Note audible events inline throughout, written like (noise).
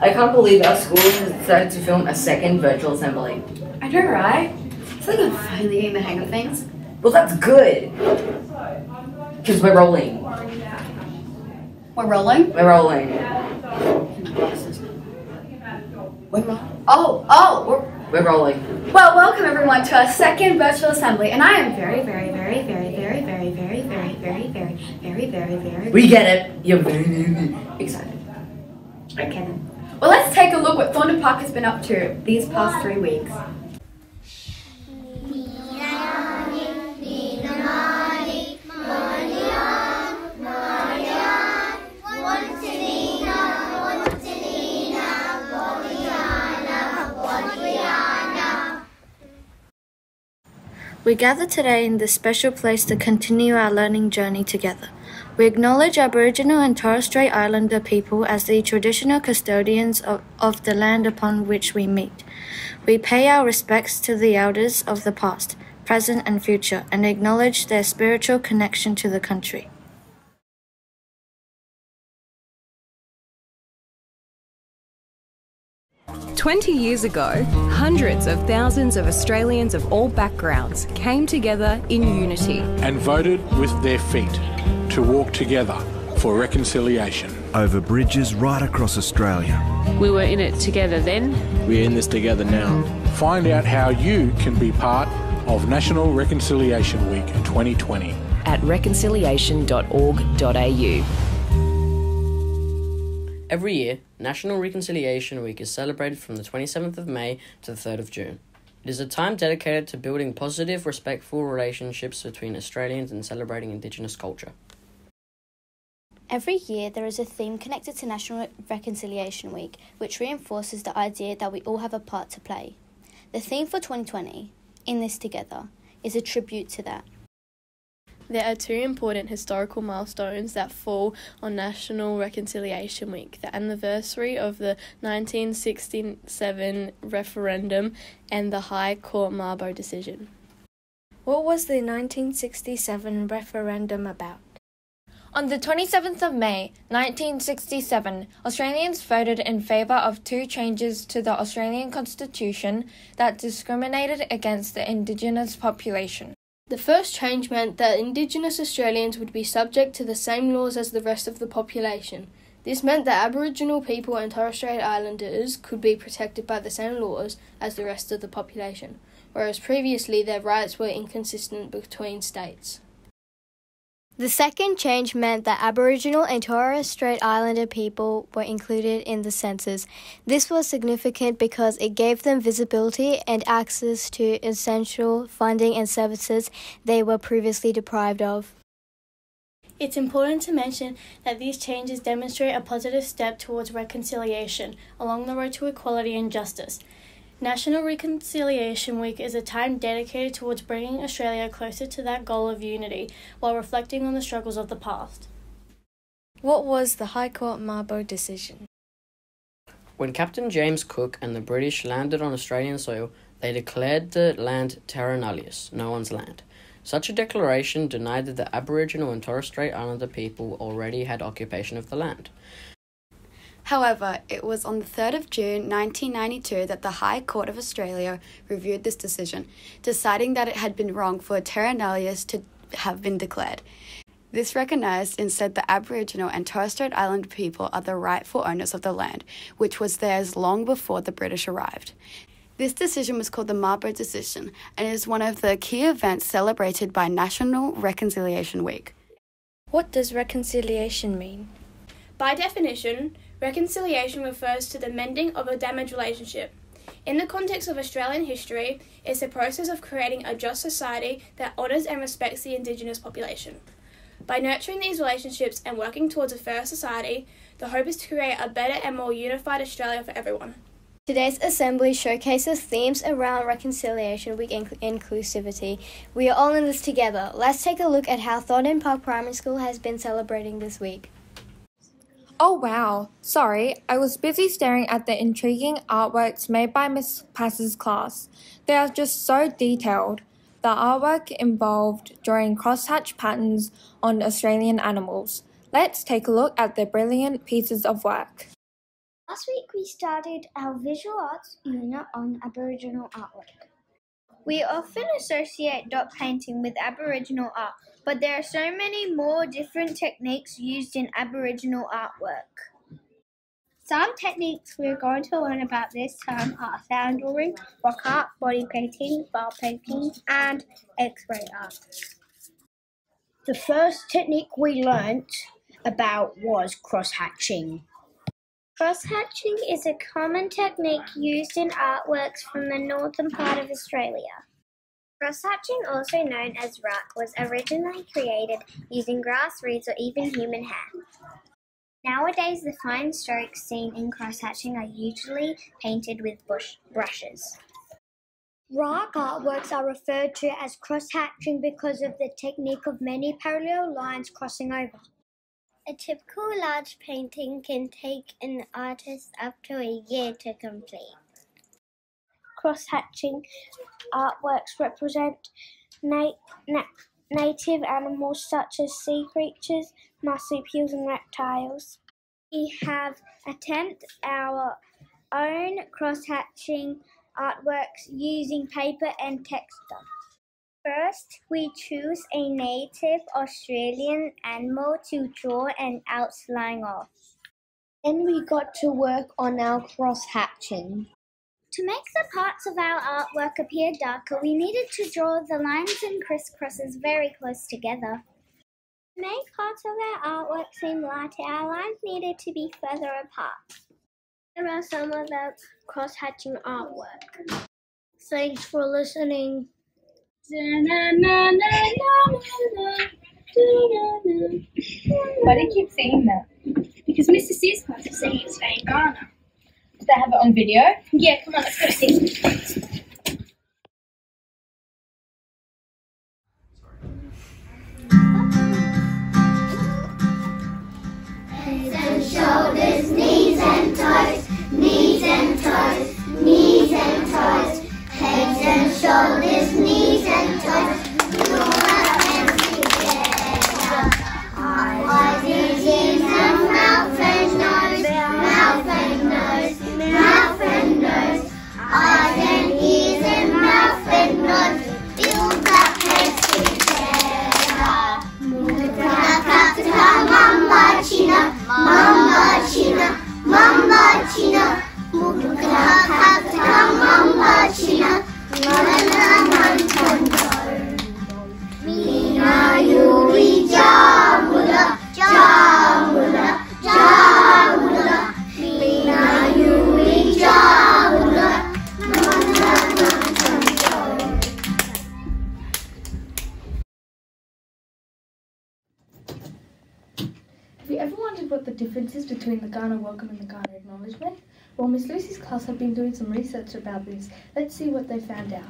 I can't believe our school has decided to film a second virtual assembly. I know, right? It's like I'm finally getting the hang of things. Well, that's good. Because we're rolling. We're rolling? We're rolling. We're rolling. Oh, oh, we're. We're rolling. Well, welcome everyone to our second virtual assembly, and I am very, very, very, very, very, very, very, very, very, very, very, very, very. We get it. You're very, very excited. Okay. Well, let's take a look what Thorndon Park has been up to these past three weeks. We gather today in this special place to continue our learning journey together. We acknowledge Aboriginal and Torres Strait Islander people as the traditional custodians of, of the land upon which we meet. We pay our respects to the elders of the past, present, and future, and acknowledge their spiritual connection to the country. Twenty years ago, hundreds of thousands of Australians of all backgrounds came together in unity. and voted with their feet to walk together for reconciliation. over bridges right across Australia. We were in it together then. We're in this together now. Find out how you can be part of National Reconciliation Week 2020. at reconciliation.org.au. Every year, National Reconciliation Week is celebrated from the 27th of May to the 3rd of June. It is a time dedicated to building positive, respectful relationships between Australians and celebrating Indigenous culture. Every year, there is a theme connected to National Reconciliation Week, which reinforces the idea that we all have a part to play. The theme for 2020, In This Together, is a tribute to that. There are two important historical milestones that fall on National Reconciliation Week the anniversary of the 1967 referendum and the High Court Mabo decision. What was the 1967 referendum about? On the 27th of May 1967, Australians voted in favour of two changes to the Australian Constitution that discriminated against the Indigenous population. The first change meant that Indigenous Australians would be subject to the same laws as the rest of the population. This meant that Aboriginal people and Torres Strait Islanders could be protected by the same laws as the rest of the population, whereas previously their rights were inconsistent between states. The second change meant that Aboriginal and Torres Strait Islander people were included in the census. This was significant because it gave them visibility and access to essential funding and services they were previously deprived of. It's important to mention that these changes demonstrate a positive step towards reconciliation along the road to equality and justice. National Reconciliation Week is a time dedicated towards bringing Australia closer to that goal of unity while reflecting on the struggles of the past. What was the High Court Mabo decision? When Captain James Cook and the British landed on Australian soil, they declared the land terra nullius, no one's land. Such a declaration denied that the Aboriginal and Torres Strait Islander people already had occupation of the land. However, it was on the 3rd of June 1992 that the High Court of Australia reviewed this decision, deciding that it had been wrong for terra nullius to have been declared. This recognised instead that Aboriginal and Torres Strait Islander people are the rightful owners of the land, which was theirs long before the British arrived. This decision was called the Mabo Decision and is one of the key events celebrated by National Reconciliation Week. What does reconciliation mean? By definition, reconciliation refers to the mending of a damaged relationship. In the context of Australian history, it's the process of creating a just society that honours and respects the Indigenous population. By nurturing these relationships and working towards a fairer society, the hope is to create a better and more unified Australia for everyone. Today's assembly showcases themes around Reconciliation Week and inclusivity. We are all in this together. Let's take a look at how Thorndon Park Primary School has been celebrating this week. Oh wow, sorry, I was busy staring at the intriguing artworks made by Miss Pass's class. They are just so detailed. The artwork involved drawing crosshatch patterns on Australian animals. Let's take a look at their brilliant pieces of work. Last week we started our visual arts unit on Aboriginal artwork. We often associate dot painting with Aboriginal art, but there are so many more different techniques used in Aboriginal artwork. Some techniques we're going to learn about this time are sound drawing, rock art, body painting, bar painting, and X-ray art. The first technique we learnt about was cross-hatching. Cross-hatching is a common technique used in artworks from the northern part of Australia. Cross-hatching, also known as rarrk, was originally created using grass roots or even human hair. Nowadays, the fine strokes seen in cross-hatching are usually painted with bush brushes. Rock artworks are referred to as cross-hatching because of the technique of many parallel lines crossing over. A typical large painting can take an artist up to a year to complete. Cross-hatching artworks represent na- na- native animals such as sea creatures, marsupials and reptiles. We have attempted our own cross-hatching artworks using paper and textile. First, we choose a native Australian animal to draw an outline of. Then we got to work on our cross-hatching. To make the parts of our artwork appear darker, we needed to draw the lines and crisscrosses very close together. To make parts of our artwork seem lighter, our lines needed to be further apart. Here are some of the cross-hatching artwork. Thanks for listening. Why do you keep saying that? Because Mr. Class is singing it today in Kaurna. Did they have it on video? Yeah, come on, let's go see. Shoulders, knees and toes, knees and toes, knees and toes. Heads and shoulders, knees Have you ever wondered what the difference is between the Kaurna welcome and the Kaurna acknowledgement? Well, Miss Lucy's class have been doing some research about this. Let's see what they found out.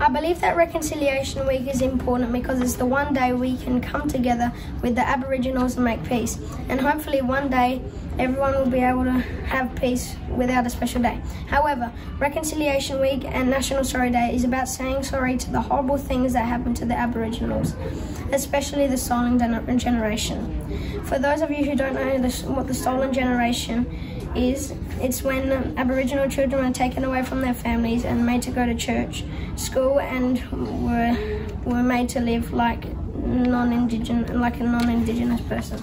I believe that Reconciliation Week is important because it's the one day we can come together with the Aboriginals and make peace. And hopefully, one day everyone will be able to have peace without a special day. However, Reconciliation Week and National Sorry Day is about saying sorry to the horrible things that happened to the Aboriginals, especially the stolen generation. For those of you who don't know what the stolen generation is, it's when um, Aboriginal children are taken away from their families and made to go to church, school, and were were made to live like non-indigenous, like a non-indigenous person.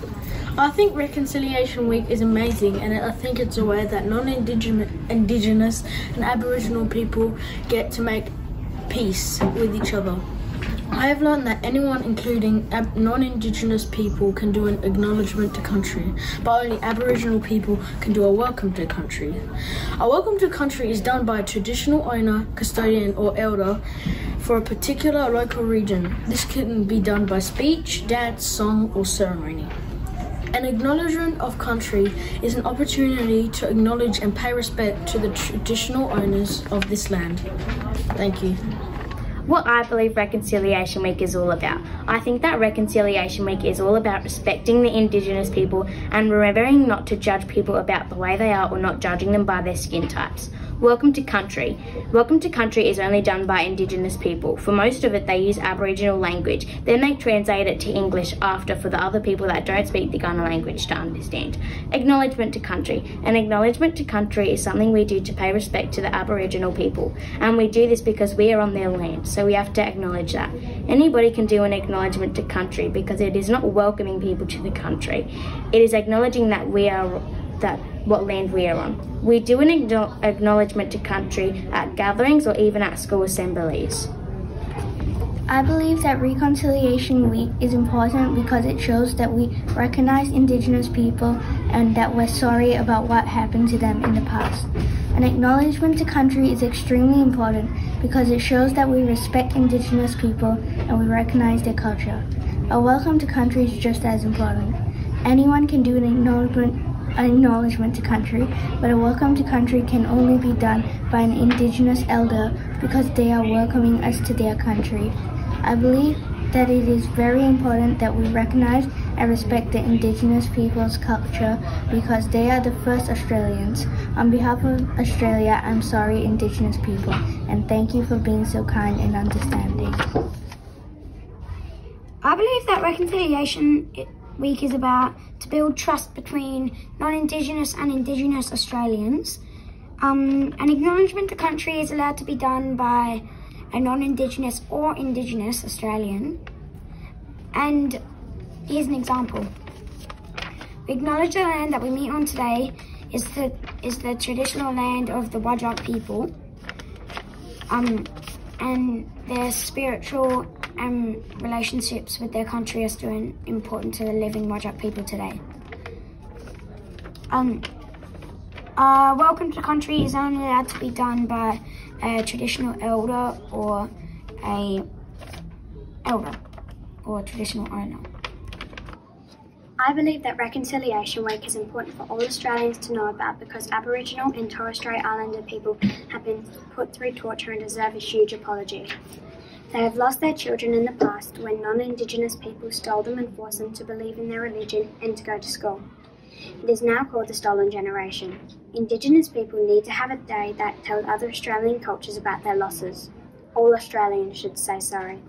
I think Reconciliation Week is amazing, and I think it's a way that non-indigenous indigenous and Aboriginal people get to make peace with each other. I have learned that anyone, including non-indigenous people, can do an acknowledgement to country, but only Aboriginal people can do a welcome to country. A welcome to country is done by a traditional owner, custodian, or elder for a particular local region. This can be done by speech, dance, song, or ceremony. An acknowledgement of country is an opportunity to acknowledge and pay respect to the traditional owners of this land. Thank you. What I believe Reconciliation Week is all about. I think that Reconciliation Week is all about respecting the Indigenous people and remembering not to judge people about the way they are or not judging them by their skin types. Welcome to Country. Welcome to Country is only done by Indigenous people. For most of it, they use Aboriginal language. Then they translate it to English after for the other people that don't speak the Kaurna language to understand. Acknowledgement to Country. An acknowledgement to Country is something we do to pay respect to the Aboriginal people. And we do this because we are on their land, so we have to acknowledge that. Anybody can do an acknowledgement to Country because it is not welcoming people to the country. It is acknowledging that we are that what land we are on. We do an acknowledgement to country at gatherings or even at school assemblies. I believe that Reconciliation Week is important because it shows that we recognize Indigenous people and that we're sorry about what happened to them in the past. An acknowledgement to country is extremely important because it shows that we respect Indigenous people and we recognize their culture. A welcome to country is just as important. Anyone can do an acknowledgement acknowledgement to country, but a welcome to country can only be done by an Indigenous elder because they are welcoming us to their country. I believe that it is very important that we recognize and respect the Indigenous people's culture because they are the first Australians. On behalf of Australia, I'm sorry Indigenous people and thank you for being so kind and understanding. I believe that reconciliation Week is about to build trust between non-Indigenous and Indigenous Australians. Um, an acknowledgement to country is allowed to be done by a non-Indigenous or Indigenous Australian. And here's an example. We acknowledge the land that we meet on today is the, is the traditional land of the Whadjuk people. Um, and their spiritual and relationships with their country are still important to the living Whadjuk people today. Um, uh, welcome to country is only allowed to be done by a traditional elder or a elder or a traditional owner. I believe that Reconciliation Week is important for all Australians to know about because Aboriginal and Torres Strait Islander people have been put through torture and deserve a huge apology. They have lost their children in the past when non Indigenous people stole them and forced them to believe in their religion and to go to school. It is now called the Stolen Generation. Indigenous people need to have a day that tells other Australian cultures about their losses. All Australians should say sorry.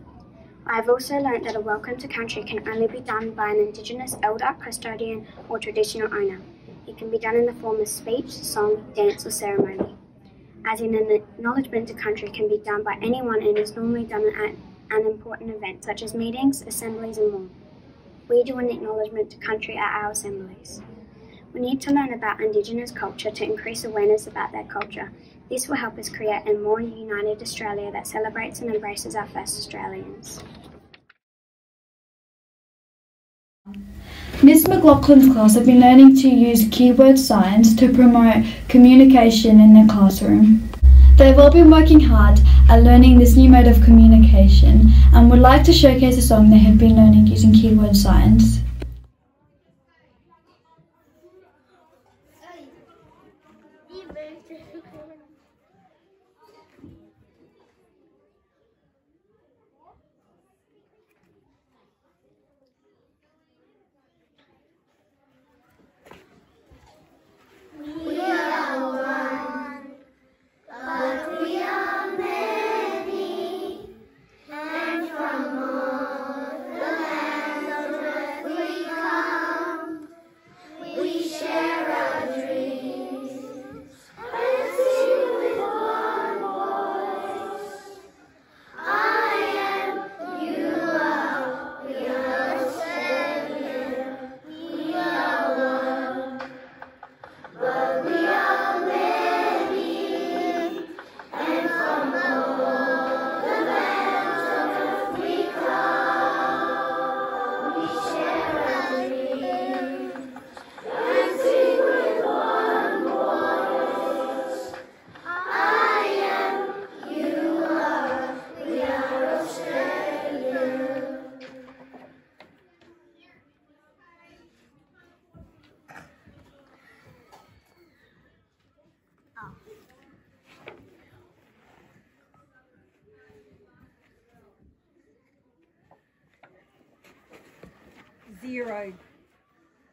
I have also learnt that a welcome to country can only be done by an Indigenous elder, custodian, or traditional owner. It can be done in the form of speech, song, dance, or ceremony as in an acknowledgement to country can be done by anyone and is normally done at an important event such as meetings, assemblies and more. We do an acknowledgement to country at our assemblies. We need to learn about Indigenous culture to increase awareness about their culture. This will help us create a more united Australia that celebrates and embraces our first Australians. Ms McLaughlin's class have been learning to use keyword signs to promote communication in their classroom. They've all been working hard at learning this new mode of communication and would like to showcase a song they have been learning using keyword signs.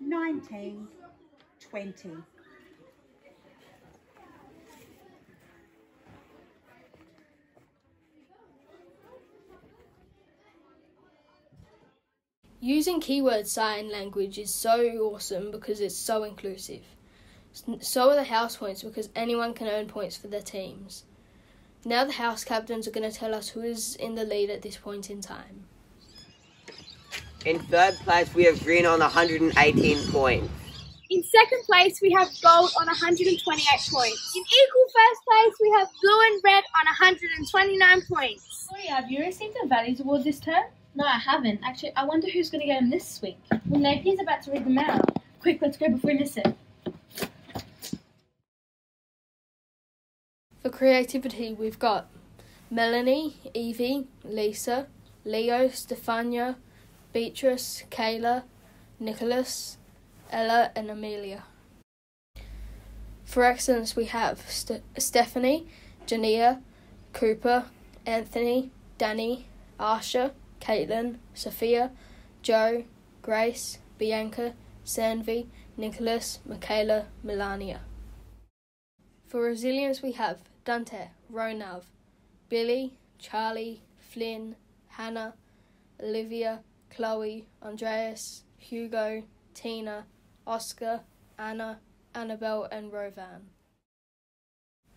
nineteen, twenty. Using keyword sign language is so awesome because it's so inclusive. So are the house points because anyone can earn points for their teams. Now the house captains are going to tell us who is in the lead at this point in time. In third place, we have green on 118 points. In second place, we have gold on 128 points. In equal first place, we have blue and red on 129 points. Sorry, have you received a values award this term? No, I haven't. Actually, I wonder who's going to get them this week. Well, Napier's about to read them out. Quick, let's go before we miss it. For creativity, we've got Melanie, Evie, Lisa, Leo, Stefania, Beatrice, Kayla, Nicholas, Ella, and Amelia. For excellence, we have St- Stephanie, Jania, Cooper, Anthony, Danny, Asha, Caitlin, Sophia, Joe, Grace, Bianca, Sanvi, Nicholas, Michaela, Melania. For resilience, we have Dante, Ronav, Billy, Charlie, Flynn, Hannah, Olivia, Chloe, Andreas, Hugo, Tina, Oscar, Anna, Annabelle, and Rovan.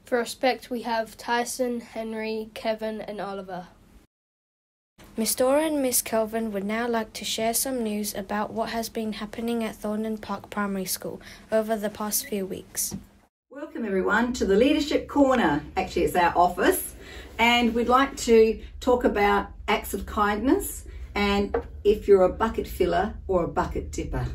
For respect, we have Tyson, Henry, Kevin, and Oliver. Miss Dora and Miss Kelvin would now like to share some news about what has been happening at Thorndon Park Primary School over the past few weeks. Welcome everyone to the Leadership Corner. Actually, it's our office, and we'd like to talk about acts of kindness and if you're a bucket filler or a bucket dipper.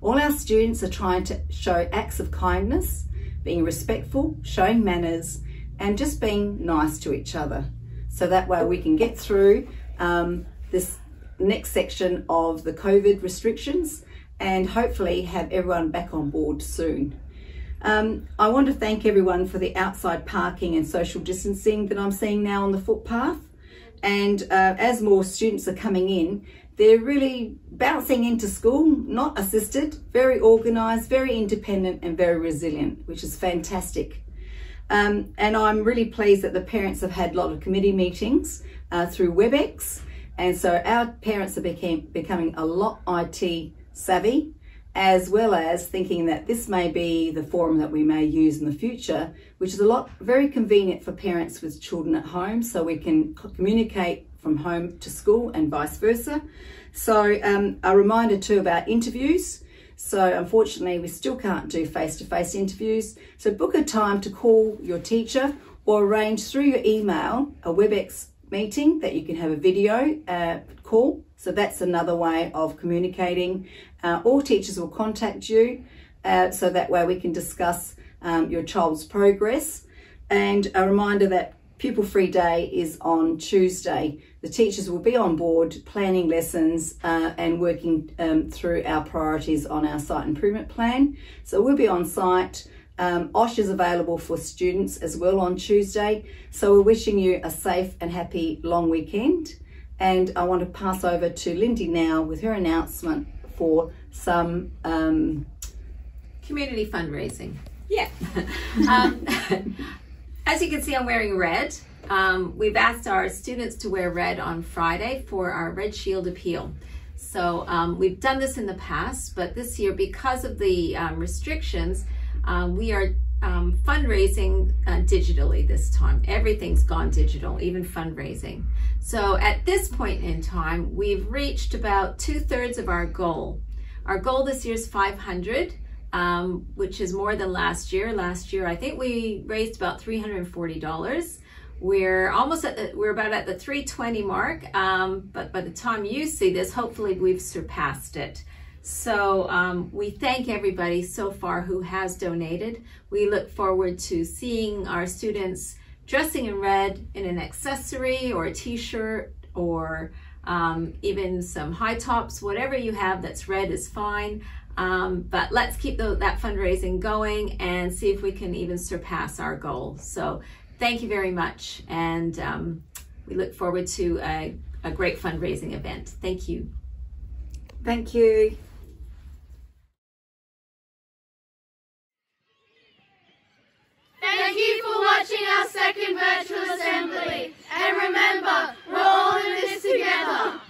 All our students are trying to show acts of kindness, being respectful, showing manners, and just being nice to each other. So that way we can get through um, this next section of the COVID restrictions and hopefully have everyone back on board soon. Um, I want to thank everyone for the outside parking and social distancing that I'm seeing now on the footpath. And uh, as more students are coming in, they're really bouncing into school, not assisted, very organised, very independent and very resilient, which is fantastic. Um, and I'm really pleased that the parents have had a lot of committee meetings uh, through WebEx. And so our parents are became, becoming a lot IT savvy, as well as thinking that this may be the forum that we may use in the future, which is a lot very convenient for parents with children at home so we can communicate from home to school and vice versa. So um, a reminder too about interviews. So unfortunately, we still can't do face-to-face -face interviews. So book a time to call your teacher or arrange through your email a WebEx meeting that you can have a video uh, call. So that's another way of communicating. Uh, all teachers will contact you uh, so that way we can discuss um, your child's progress. And a reminder that Pupil Free Day is on Tuesday. The teachers will be on board planning lessons uh, and working um, through our priorities on our site improvement plan. So we'll be on site. Um, OSH is available for students as well on Tuesday. So we're wishing you a safe and happy long weekend. And I want to pass over to Lindy now with her announcement for some um, community fundraising. Yeah. (laughs) um, (laughs) as you can see, I'm wearing red. Um, we've asked our students to wear red on Friday for our Red Shield Appeal. So um, we've done this in the past, but this year, because of the um, restrictions, um, we are um, fundraising uh, digitally this time. Everything's gone digital, even fundraising. So at this point in time, we've reached about two thirds of our goal. Our goal this year is 500, um, which is more than last year. Last year, I think we raised about $340. We're almost at the, we're about at the 320 mark, um, but by the time you see this, hopefully we've surpassed it. So um, we thank everybody so far who has donated. We look forward to seeing our students dressing in red in an accessory or a t-shirt or um, even some high tops, whatever you have that's red is fine. Um, but let's keep the, that fundraising going and see if we can even surpass our goal. So thank you very much. And um, we look forward to a, a great fundraising event. Thank you. Thank you. our second virtual assembly. And remember, we're all in this together.